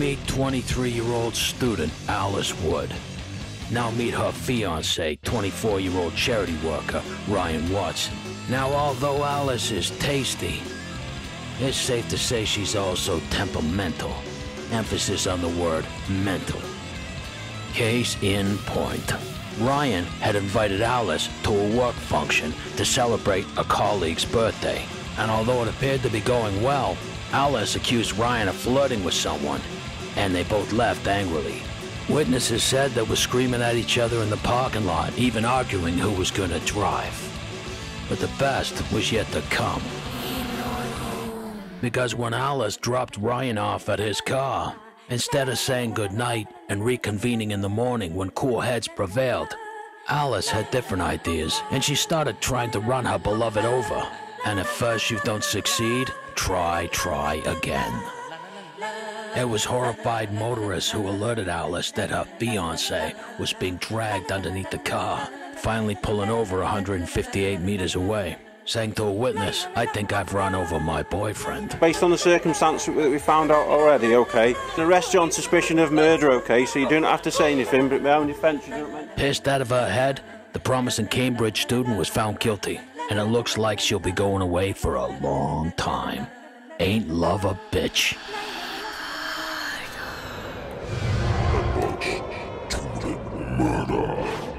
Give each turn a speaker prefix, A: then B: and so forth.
A: Meet 23-year-old student Alice Wood. Now meet her fiance, 24-year-old charity worker Ryan Watson. Now, although Alice is tasty, it's safe to say she's also temperamental. Emphasis on the word mental. Case in point. Ryan had invited Alice to a work function to celebrate a colleague's birthday. And although it appeared to be going well, Alice accused Ryan of flirting with someone, and they both left angrily. Witnesses said they were screaming at each other in the parking lot, even arguing who was going to drive. But the best was yet to come. Because when Alice dropped Ryan off at his car, instead of saying goodnight and reconvening in the morning when cool heads prevailed, Alice had different ideas, and she started trying to run her beloved over. And if first you don't succeed, try, try again. It was horrified motorists who alerted Alice that her fiance was being dragged underneath the car, finally pulling over 158 meters away, saying to a witness, I think I've run over my boyfriend.
B: Based on the circumstance that we found out already, okay? Arrest you on suspicion of murder, okay? So you don't have to say anything, but my own defence, you don't mention.
A: Pissed out of her head, the promising Cambridge student was found guilty, and it looks like she'll be going away for a long time. Ain't love a bitch?
C: Murder.